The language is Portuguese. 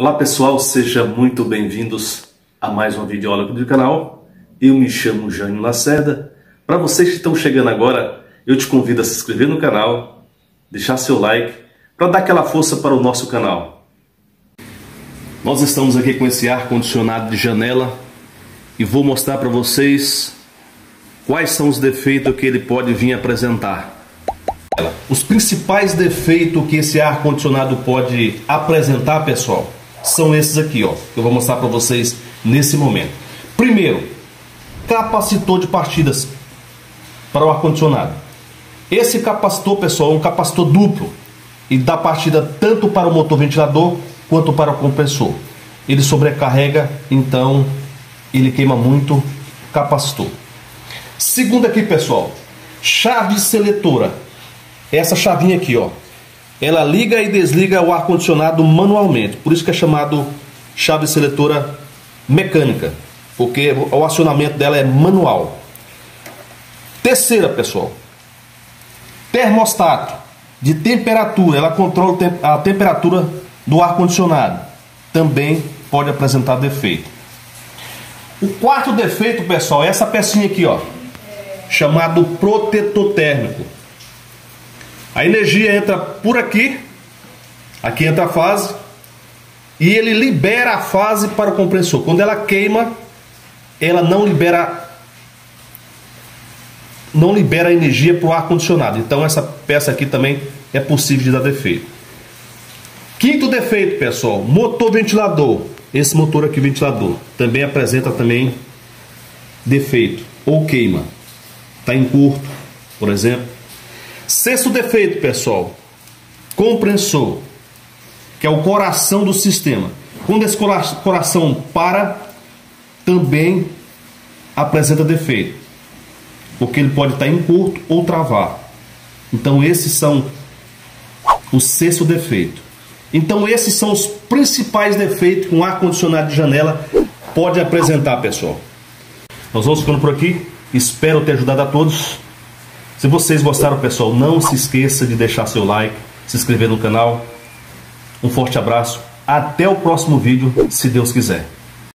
Olá pessoal, sejam muito bem-vindos a mais uma videoaula do canal. Eu me chamo Jânio Lacerda. Para vocês que estão chegando agora, eu te convido a se inscrever no canal, deixar seu like, para dar aquela força para o nosso canal. Nós estamos aqui com esse ar-condicionado de janela e vou mostrar para vocês quais são os defeitos que ele pode vir apresentar. Os principais defeitos que esse ar-condicionado pode apresentar, pessoal, são esses aqui, ó. Que eu vou mostrar para vocês nesse momento. Primeiro, capacitor de partidas para o ar-condicionado. Esse capacitor, pessoal, é um capacitor duplo e dá partida tanto para o motor ventilador quanto para o compressor. Ele sobrecarrega, então ele queima muito capacitor. Segundo aqui, pessoal, chave seletora. Essa chavinha aqui, ó ela liga e desliga o ar-condicionado manualmente. Por isso que é chamado chave seletora mecânica, porque o acionamento dela é manual. Terceira, pessoal, termostato de temperatura, ela controla a temperatura do ar-condicionado. Também pode apresentar defeito. O quarto defeito, pessoal, é essa pecinha aqui, ó, chamado protetor térmico. A energia entra por aqui, aqui entra a fase, e ele libera a fase para o compressor. Quando ela queima, ela não libera não libera energia para o ar condicionado. Então essa peça aqui também é possível de dar defeito. Quinto defeito, pessoal, motor ventilador. Esse motor aqui ventilador também apresenta também defeito ou queima. Está em curto, por exemplo. Sexto defeito, pessoal: compressor, que é o coração do sistema. Quando esse coração para, também apresenta defeito, porque ele pode estar em curto ou travar. Então, esses são o sexto defeito. Então, esses são os principais defeitos que um ar-condicionado de janela pode apresentar, pessoal. Nós vamos ficando por aqui. Espero ter ajudado a todos. Se vocês gostaram, pessoal, não se esqueça de deixar seu like, se inscrever no canal. Um forte abraço. Até o próximo vídeo, se Deus quiser.